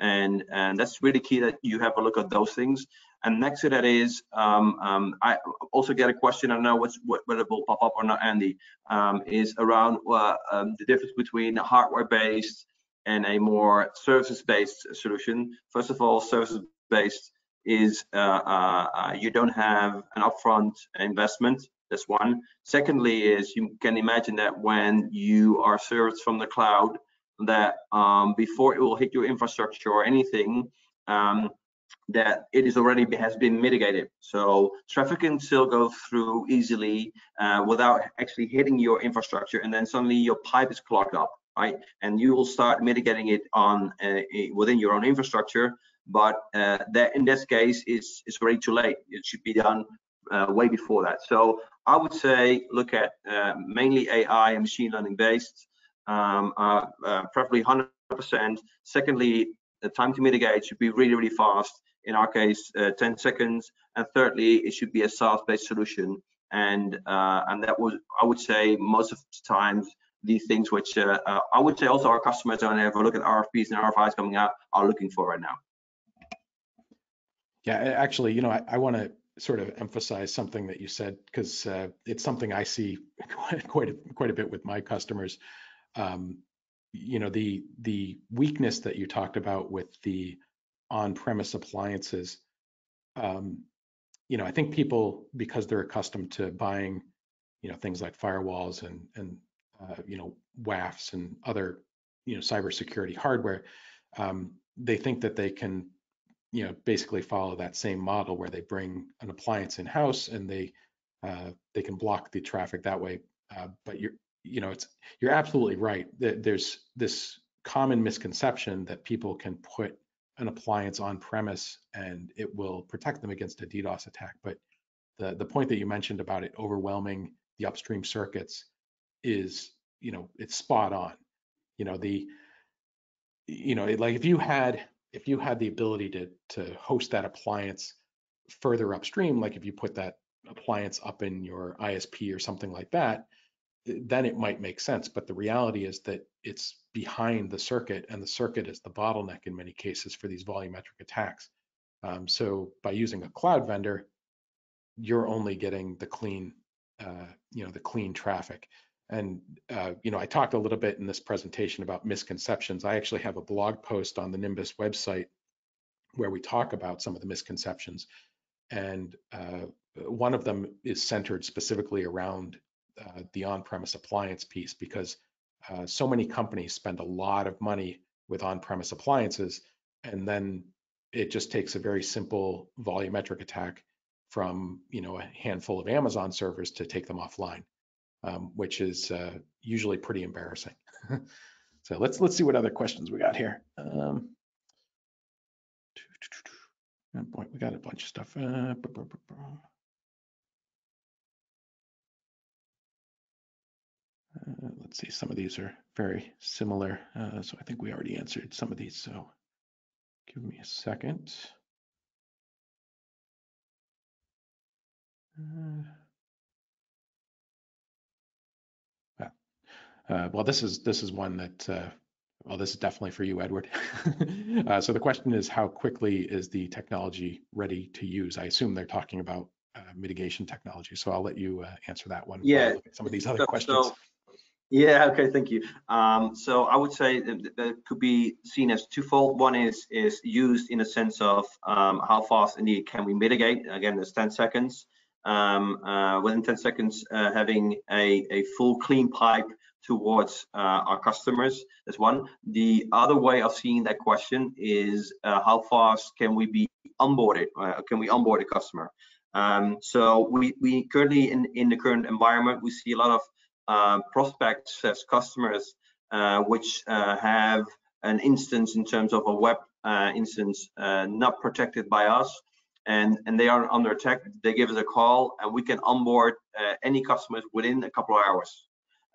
Speaker 2: And, and that's really key that you have a look at those things. And next to that is, um, um, I also get a question, I don't know what's, what, whether it will pop up or not, Andy, um, is around uh, um, the difference between a hardware-based and a more services-based solution. First of all, services-based is uh, uh, uh, you don't have an upfront investment that's one. Secondly, is you can imagine that when you are served from the cloud, that um, before it will hit your infrastructure or anything, um, that it is already has been mitigated. So traffic can still go through easily uh, without actually hitting your infrastructure, and then suddenly your pipe is clogged up, right? And you will start mitigating it on uh, within your own infrastructure. But uh, that in this case is is already too late. It should be done uh, way before that. So I would say look at uh, mainly AI and machine learning based, um, uh, uh preferably 100%. Secondly, the time to mitigate should be really, really fast. In our case, uh, 10 seconds. And thirdly, it should be a SaaS-based solution. And and that was, I would say, most of the times these things which I would say also our customers, they have look at RFPs and RFIs coming out, are looking for right now.
Speaker 1: Yeah, actually, you know, I, I want to sort of emphasize something that you said because uh, it's something I see quite a, quite a bit with my customers. Um, you know, the the weakness that you talked about with the on-premise appliances. Um, you know, I think people because they're accustomed to buying, you know, things like firewalls and and uh, you know WAFs and other you know cybersecurity hardware, um, they think that they can you know basically follow that same model where they bring an appliance in house and they uh, they can block the traffic that way. Uh, but you're you know it's you're absolutely right. that There's this common misconception that people can put an appliance on premise and it will protect them against a DDoS attack. But the the point that you mentioned about it overwhelming the upstream circuits is you know it's spot on. You know the you know like if you had if you had the ability to to host that appliance further upstream, like if you put that appliance up in your ISP or something like that, then it might make sense. But the reality is that it's behind the circuit, and the circuit is the bottleneck in many cases for these volumetric attacks. Um, so by using a cloud vendor, you're only getting the clean, uh, you know, the clean traffic. And uh, you know, I talked a little bit in this presentation about misconceptions. I actually have a blog post on the Nimbus website where we talk about some of the misconceptions, and uh, one of them is centered specifically around uh, the on-premise appliance piece because uh, so many companies spend a lot of money with on-premise appliances, and then it just takes a very simple volumetric attack from you know a handful of Amazon servers to take them offline, um, which is uh, usually pretty embarrassing. so let's let's see what other questions we got here. Um, boy, we got a bunch of stuff. Uh, Uh, let's see, some of these are very similar. Uh, so I think we already answered some of these. So give me a second. Uh, uh, well, this is this is one that uh, well, this is definitely for you, Edward. uh, so the question is, how quickly is the technology ready to use? I assume they're talking about uh, mitigation technology. So I'll let you uh, answer that one.
Speaker 2: Yeah.
Speaker 1: Some of these other so, questions. So
Speaker 2: yeah, okay, thank you. Um, so I would say that, that, could be seen as twofold. One is is used in a sense of um, how fast indeed can we mitigate. Again, there's 10 seconds. Um, uh, within 10 seconds, uh, having a, a full clean pipe towards uh, our customers. That's one. The other way of seeing that question is uh, how fast can we be onboarded? Uh, can we onboard a customer? Um, so we, we currently in, in the current environment, we see a lot of uh, prospects as customers, uh, which uh, have an instance in terms of a web instance not protected by us, and and they are under attack. They give us a call, and we can onboard any customers within a couple of hours.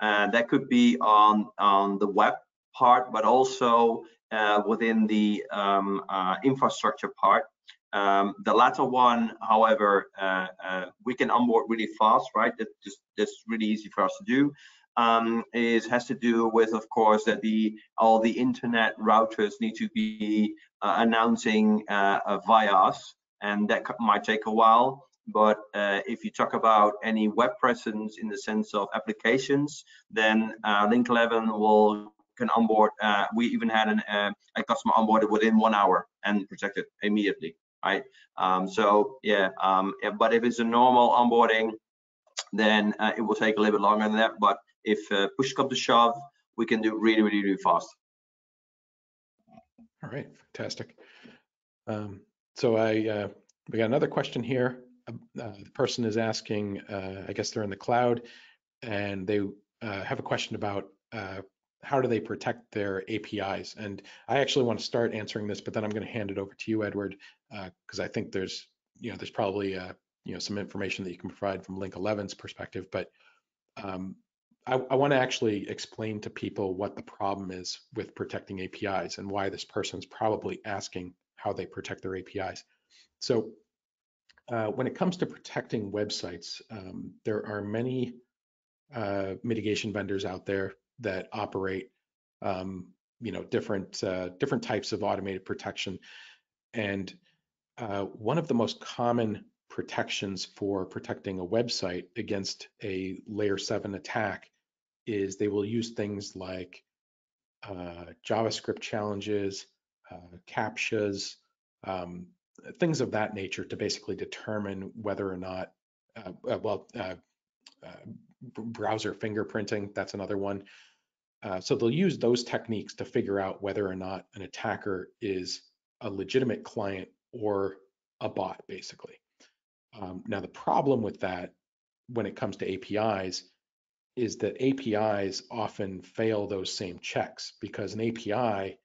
Speaker 2: That could be on on the web part, but also uh, within the um, uh, infrastructure part. Um, the latter one, however, uh, uh, we can onboard really fast, right? That just that's really easy for us to do. Um, is has to do with, of course, that the all the internet routers need to be uh, announcing uh, via us, and that might take a while. But uh, if you talk about any web presence in the sense of applications, then uh, Link 11 will can onboard. we even had an, a customer onboarded within one hour and protected immediately right? Um, so yeah, um, but if it's a normal onboarding, then uh, it will take a little bit longer than that. But if uh, push comes to shove, we can do really, really, really fast.
Speaker 1: All right, fantastic. Um, so I uh, we got another question here. Uh, the person is asking, uh, I guess they're in the cloud, and they uh, have a question about how do they protect their APIs? And I actually want to start answering this, but then I'm going to hand it over to you, Edward, because I think there's, you know, there's probably, you know, some information that you can provide from Link 11's perspective. But um, I, I want to actually explain to people what the problem is with protecting APIs and why this person's probably asking how they protect their APIs. So uh, when it comes to protecting websites, um, there are many uh, mitigation vendors out there that operate um, you know different uh, different types of automated protection. And uh, one of the most common protections for protecting a website against a layer 7 attack is they will use things like uh, javascript challenges uh, captchas um, things of that nature to basically determine whether or not uh, uh, well browser fingerprinting that's another one uh, so they'll use those techniques to figure out whether or not an attacker is a legitimate client or a bot, basically. Um, now, the problem with that when it comes to APIs is that APIs often fail those same checks because an API,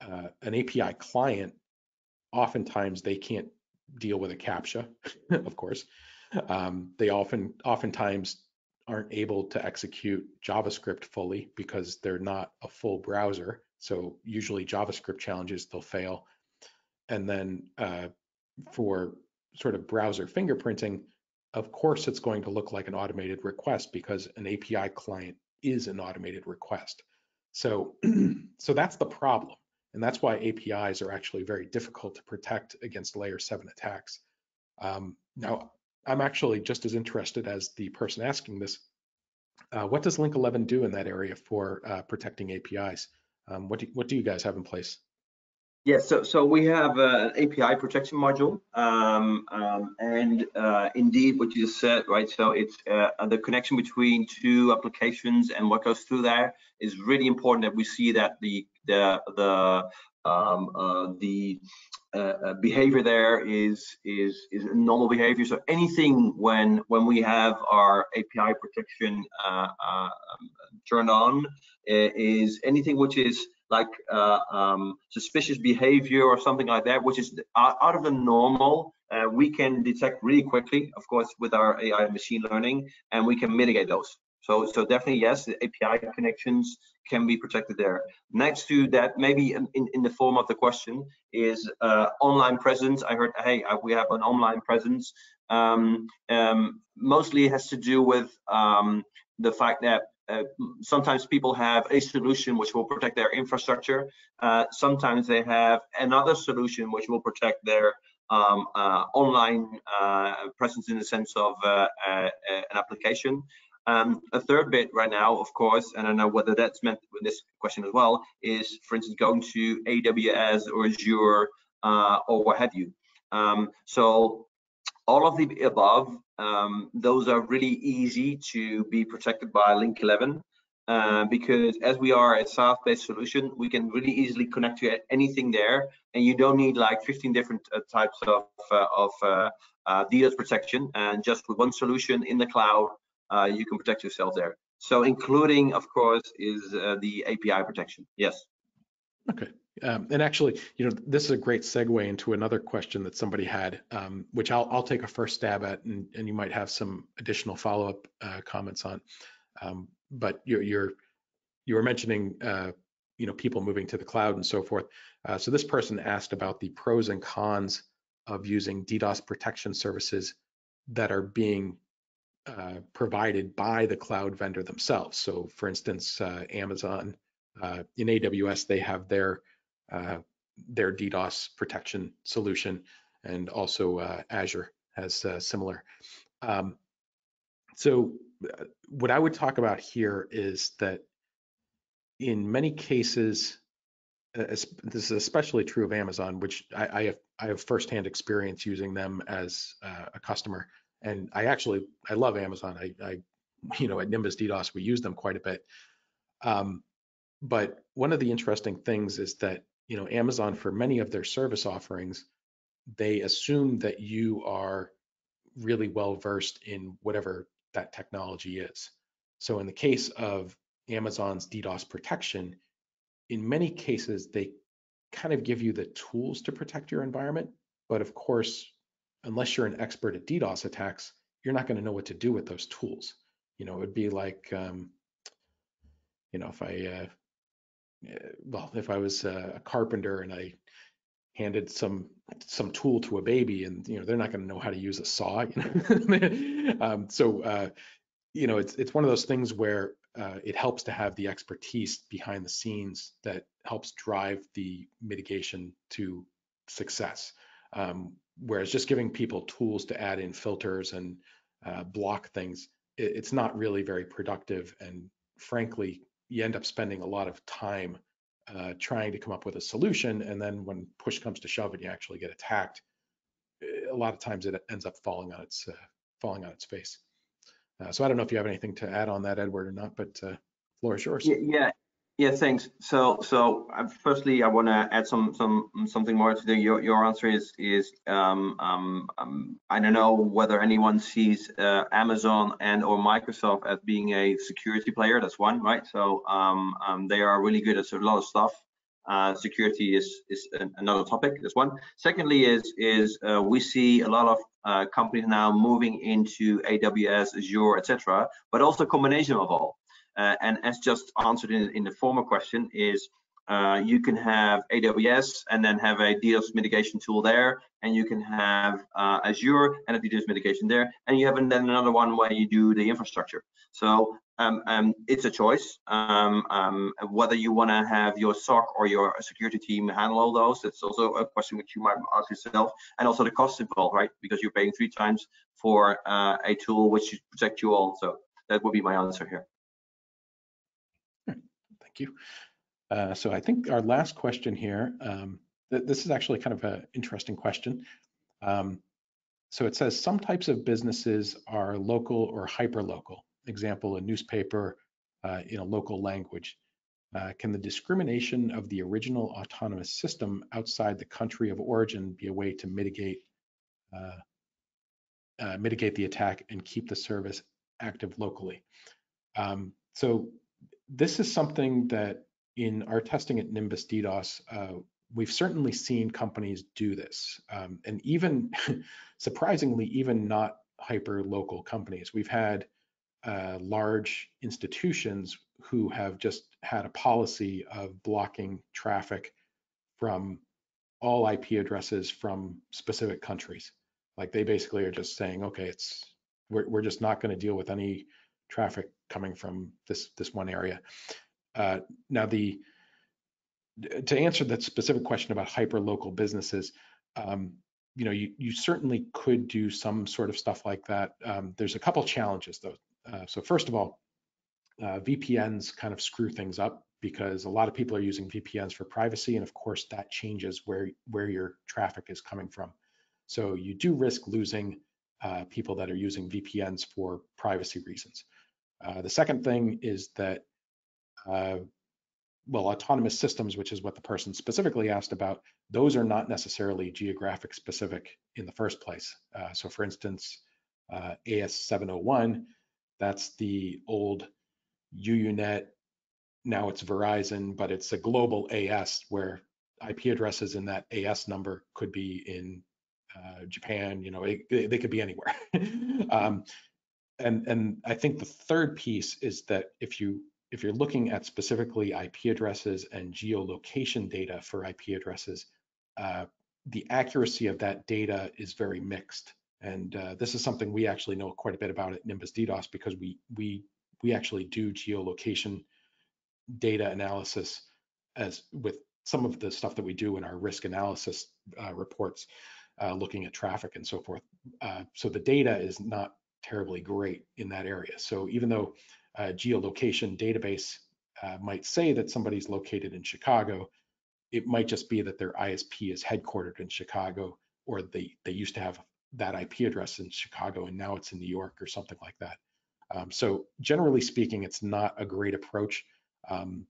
Speaker 1: uh, an API client, oftentimes they can't deal with a CAPTCHA, of course. Um, they often, oftentimes aren't able to execute JavaScript fully because they're not a full browser. So usually JavaScript challenges, they'll fail. And then uh, for sort of browser fingerprinting, of course, it's going to look like an automated request because an API client is an automated request. So, so that's the problem. And that's why APIs are actually very difficult to protect against layer seven attacks. Um, now, I'm actually just as interested as the person asking this. Uh, what does Link 11 do in that area for uh, protecting APIs? Um, what, do, what do you guys have in place?
Speaker 2: Yes, so so we have uh, an API protection module, um, um, and uh, indeed what you just said, right? So it's uh, the connection between two applications and what goes through there is really important that we see that the the the um, uh, the uh, uh, behavior there is is is normal behavior. So anything when when we have our API protection um, turned on is anything which is like uh, um, suspicious behavior or something like that, which is out of the normal, uh, we can detect really quickly, of course, with our AI machine learning, and we can mitigate those. So, so definitely yes, the API connections can be protected there. Next to that, maybe in, in the form of the question is uh, online presence. I heard, hey, uh, we have an online presence. Um, um, mostly has to do with um, the fact that uh, sometimes people have a solution which will protect their infrastructure. Uh, sometimes they have another solution which will protect their um, uh, online uh, presence in the sense of an application. Um, a third bit right now, of course, and I don't know whether that's meant with this question as well, is for instance going to AWS or Azure or what have you. Um, so all of the above, um, those are really easy to be protected by Link 11 uh, because as we are a SaaS-based solution, we can really easily connect to anything there, and you don't need like 15 different uh, types of uh, of uh, uh, DDoS protection. And just with one solution in the cloud, uh, you can protect yourself there. So including, of course, is the API protection. Yes.
Speaker 1: Okay. Um, and actually, you know, this is a great segue into another question that somebody had, um, which I'll, I'll take a first stab at, and, and you might have some additional follow-up uh, comments on. Um, but you're, you're you were mentioning, uh, you know, people moving to the cloud and so forth. Uh, so this person asked about the pros and cons of using DDoS protection services that are being uh, provided by the cloud vendor themselves. So, for instance, uh, Amazon uh, in AWS they have their uh, their DDoS protection solution, and also uh, Azure has similar. Um, so what I would talk about here is that in many cases, this is especially true of Amazon, which I, I have I have firsthand experience using them as a customer, and I actually I love Amazon. I, I you know at Nimbus DDoS we use them quite a bit. Um, but one of the interesting things is that you know, Amazon for many of their service offerings, they assume that you are really well versed in whatever that technology is. So in the case of Amazon's DDoS protection, in many cases they kind of give you the tools to protect your environment, but of course, unless you're an expert at DDoS attacks, you're not going to know what to do with those tools. You know, it would be like, um, you know, if I uh, well, if I was a carpenter and I handed some some tool to a baby and you know they're not going to know how to use a saw you know? um, so uh, you know it's it's one of those things where uh, it helps to have the expertise behind the scenes that helps drive the mitigation to success um, whereas just giving people tools to add in filters and uh, block things it, it's not really very productive and frankly you end up spending a lot of time uh, trying to come up with a solution. And then when push comes to shove and you actually get attacked, a lot of times it ends up falling on its uh, falling on its face. Uh, so I don't know if you have anything to add on that, Edward, or not, but uh, floor is yours.
Speaker 2: Yeah, yeah, thanks. So, so uh, firstly, I want to add some some something more to the, your your answer is is um, um, um, I don't know whether anyone sees uh, Amazon and or Microsoft as being a security player. That's one, right? So um, um, they are really good at a lot of stuff. Uh, security is is another topic. That's one. Secondly, is is uh, we see a lot of uh, companies now moving into AWS, Azure, etc., but also combination of all. Uh, and as just answered in, in the former question is uh, you can have AWS and then have a DDoS mitigation tool there, and you can have uh, Azure and a DDoS mitigation there, and you have then another one where you do the infrastructure. So um, um, it's a choice um, um whether you want to have your SOC or your security team handle all those. It's also a question which you might ask yourself, and also the cost involved, right? Because you're paying three times for uh, a tool which protect you all. So that would be my answer here.
Speaker 1: Thank you. Uh, so I think our last question here, um, th this is actually kind of an interesting question. Um, so it says some types of businesses are local or hyper-local. Example, a newspaper uh, in a local language. Uh, can the discrimination of the original autonomous system outside the country of origin be a way to mitigate uh, uh, mitigate the attack and keep the service active locally? Um, so this is something that in our testing at Nimbus DDoS, uh, we've certainly seen companies do this. Um, and even surprisingly, even not hyper local companies. We've had uh, large institutions who have just had a policy of blocking traffic from all IP addresses from specific countries. Like they basically are just saying, okay, it's we're, we're just not going to deal with any traffic coming from this this one area. Uh, now the to answer that specific question about hyper local businesses, um, you know, you, you certainly could do some sort of stuff like that. Um, there's a couple challenges though. Uh, so first of all, uh, VPNs kind of screw things up because a lot of people are using VPNs for privacy, and of course that changes where where your traffic is coming from. So you do risk losing uh, people that are using VPNs for privacy reasons. Uh, the second thing is that uh, well, autonomous systems, which is what the person specifically asked about, those are not necessarily geographic specific in the first place. Uh, so for instance, uh, AS701, that's the old UUNet, now it's Verizon, but it's a global AS where IP addresses in that AS number could be in uh, Japan, you know, it, they could be anywhere. um, and, and I think the third piece is that if you if you're looking at specifically IP addresses and geolocation data for IP addresses, uh, the accuracy of that data is very mixed. And uh, this is something we actually know quite a bit about at Nimbus DDoS because we we we actually do geolocation data analysis as with some of the stuff that we do in our risk analysis uh, reports, uh, looking at traffic and so forth. Uh, so the data is not terribly great in that area. So even though uh, geolocation database uh, might say that somebody's located in Chicago, it might just be that their ISP is headquartered in Chicago, or they they used to have that IP address in Chicago and now it's in New York or something like that. Um, so generally speaking, it's not a great approach. Um,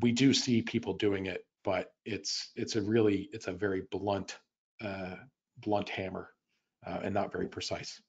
Speaker 1: we do see people doing it, but it's it's a really it's a very blunt uh, blunt hammer uh, and not very precise.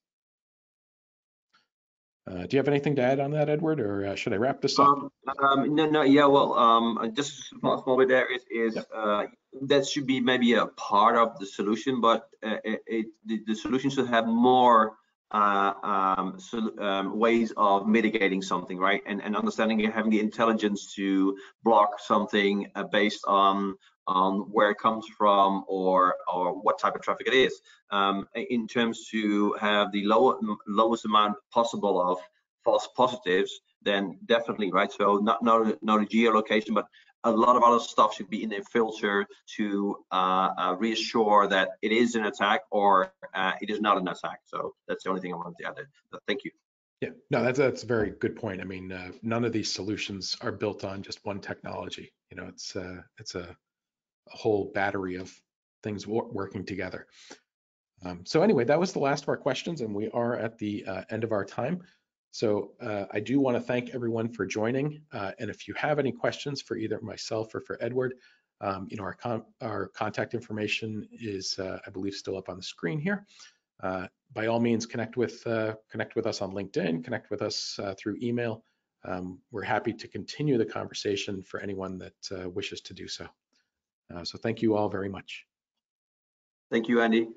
Speaker 1: Uh, do you have anything to add on that, Edward, or uh, should I wrap this up?
Speaker 2: Um, um, no, no, yeah. Well, um, just a small, bit there is, is yep. uh, that should be maybe a part of the solution, but uh, it, it, the, the, solution should have more uh, um, so, um, ways of mitigating something, right? And, and understanding and having the intelligence to block something uh, based on on where it comes from or or what type of traffic it is um, in terms to have the low, lowest amount possible of false positives then definitely right so not not not a geolocation but a lot of other stuff should be in a filter to uh, uh, reassure that it is an attack or uh, it is not an attack so that's the only thing i wanted to add there. thank you
Speaker 1: yeah, no, that's that's a very good point. I mean, uh, none of these solutions are built on just one technology. You know, it's uh, it's a whole battery of things working together. Um, so anyway, that was the last of our questions and we are at the uh, end of our time. So uh, I do want to thank everyone for joining. Uh, and if you have any questions for either myself or for Edward, um, you know, our, con our contact information is, uh, I believe, still up on the screen here. Uh, by all means, connect with uh, connect with us on LinkedIn, connect with us through email. Um, we're happy to continue the conversation for anyone that wishes to do so. Uh, so thank you all very much.
Speaker 2: Thank you, Andy.